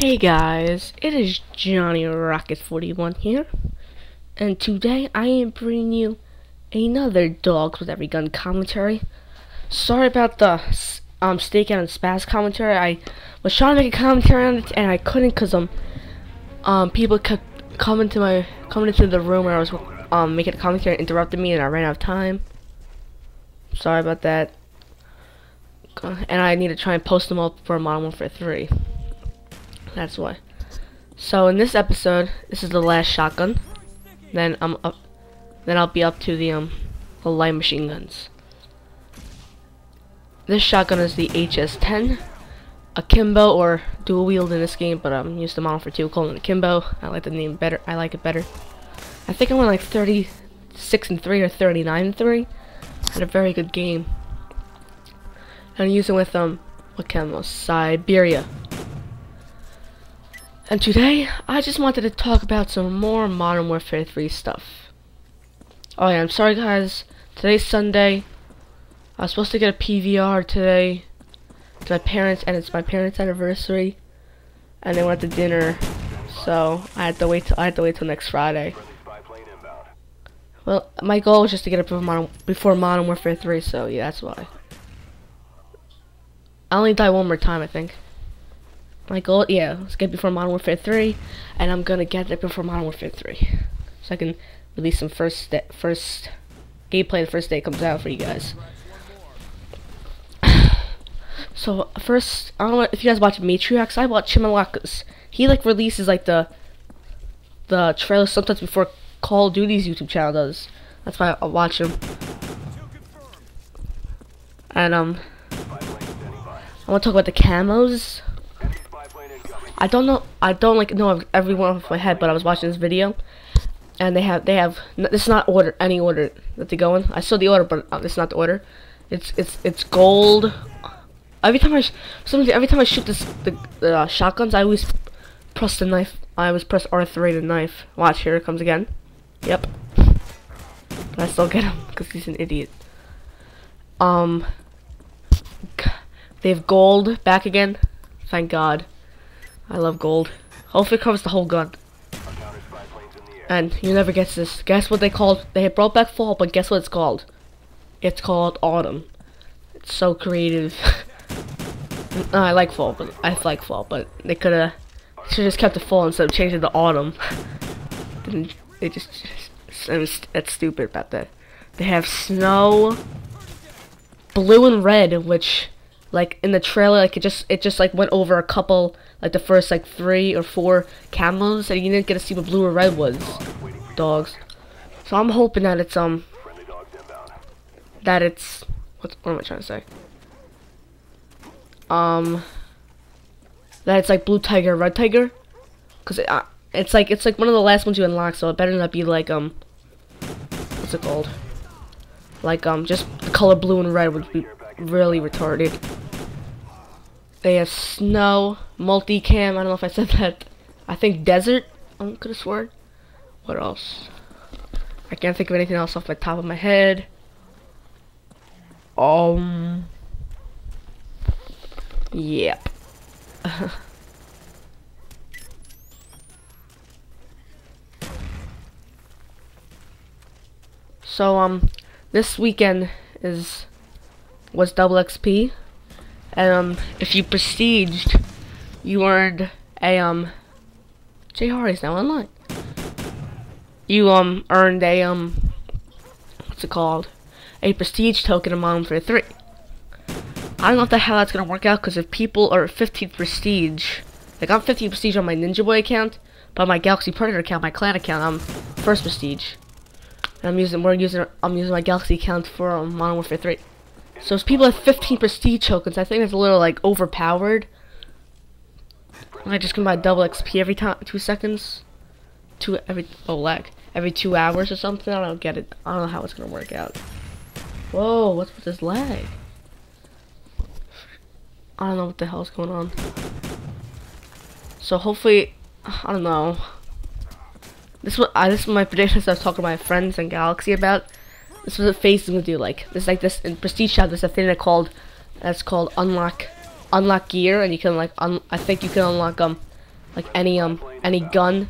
Hey guys, it is Jonny Rocket 41 here, and today I am bringing you another Dogs with Every Gun commentary. Sorry about the um Stakeout and Spaz commentary. I was trying to make a commentary on it and I couldn't because um um people kept coming to my coming into the room where I was um making a commentary and interrupted me and I ran out of time. Sorry about that. And I need to try and post them all for Modern Warfare 3. That's why. So in this episode, this is the last shotgun. Then I'm up. Then I'll be up to the um, the light machine guns. This shotgun is the HS10, akimbo or dual wield in this game, but I'm used to Modern Warfare 2 calling akimbo. I like the name better. I like it better. I think I went like 36 and 3 or 39 and 3. Had a very good game. And I'm using with um what camo? Siberia. And today, I just wanted to talk about some more Modern Warfare 3 stuff. Oh yeah, I'm sorry guys. Today's Sunday. I was supposed to get a PVR today to my parents, and it's my parents' anniversary. And they went to dinner, so I had to wait. Till, I had to wait till next Friday. Well, my goal was just to get it before before Modern Warfare 3, so yeah, that's why. I only die one more time, I think. My goal, yeah, let's get before Modern Warfare 3, and I'm gonna get it before Modern Warfare 3, so I can release some first first gameplay the first day it comes out for you guys. so first, I don't know if you guys watch Matriarchs. I watch Chimalakas. He like releases like the the trailer sometimes before Call of Duty's YouTube channel does. That's why I watch him. And um, I want to talk about the camos. I don't know. I don't like know everyone off my head, but I was watching this video, and they have they have. This is not order any order that they go in. I saw the order, but uh, it's not the order. It's it's it's gold. Every time I something every time I shoot this the, the uh, shotguns, I always press the knife. I always press R3 the knife. Watch here it comes again. Yep. But I still get him because he's an idiot. Um. They have gold back again. Thank God. I love gold. Hopefully it covers the whole gun. And you never guess this. Guess what they called? They brought back fall, but guess what it's called? It's called autumn. It's so creative. no, I like fall, but I like fall, but they could have should just kept it fall instead of changing to autumn. they just, just that's stupid about that. They have snow, blue and red, which like in the trailer like it just it just like went over a couple like the first like three or four camos and you didn't get to see what blue or red was dogs. So i'm hoping that it's um that it's what, what am i trying to say? Um that it's like blue tiger red tiger? Because it, uh, it's like it's like one of the last ones you unlock so it better not be like um what's it called? Like um just the color blue and red would be really retarded. They have snow, multicam, I don't know if I said that. I think desert, I could have sworn. What else? I can't think of anything else off the top of my head. Um. Yep. so, um, this weekend is was double XP. And um, if you prestiged, you earned a um. Jay Hardy's now online. You um earned a um. What's it called? A prestige token in Modern Warfare 3. I don't know if the hell that's gonna work out because if people are 15 prestige, like I'm 15 prestige on my Ninja Boy account, but my Galaxy Predator account, my clan account, I'm first prestige. And I'm using we're using I'm using my Galaxy account for um, Modern Warfare 3. So if people have 15 prestige tokens, I think it's a little like overpowered. I just can buy double XP every time, two seconds, two every oh lag every two hours or something. I don't get it. I don't know how it's gonna work out. Whoa, what's with this lag? I don't know what the hell's going on. So hopefully, I don't know. This was uh, this is my predictions I was talking to my friends and Galaxy about. This is what FaZe is gonna do. Like this, like this in Prestige Shop. There's a thing that called that's called unlock, unlock gear, and you can like un I think you can unlock um like any um any gun.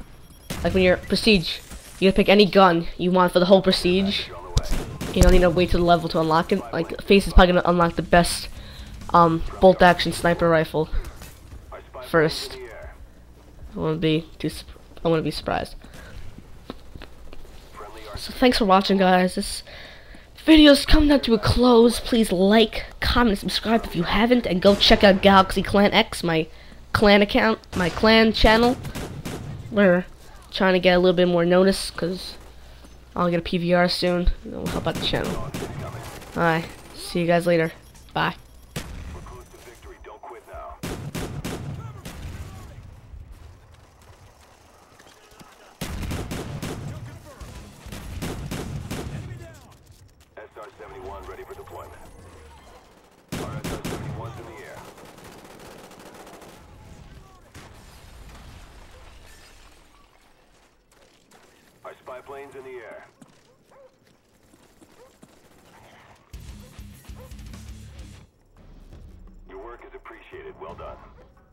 Like when you're prestige, you gotta pick any gun you want for the whole prestige. You don't need to wait to the level to unlock it. Like FaZe is probably gonna unlock the best um bolt action sniper rifle first. I wanna be too. I wanna be surprised. So thanks for watching, guys. This video's coming up to a close. Please like, comment, subscribe if you haven't, and go check out Galaxy Clan X, my clan account, my clan channel. We're trying to get a little bit more notice because I'll get a PVR soon. We'll help out the channel. Alright, see you guys later. Bye. Ready for deployment. Our SR-71's in the air. Our spy plane's in the air. Your work is appreciated. Well done.